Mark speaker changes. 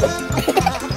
Speaker 1: Ha ha ha!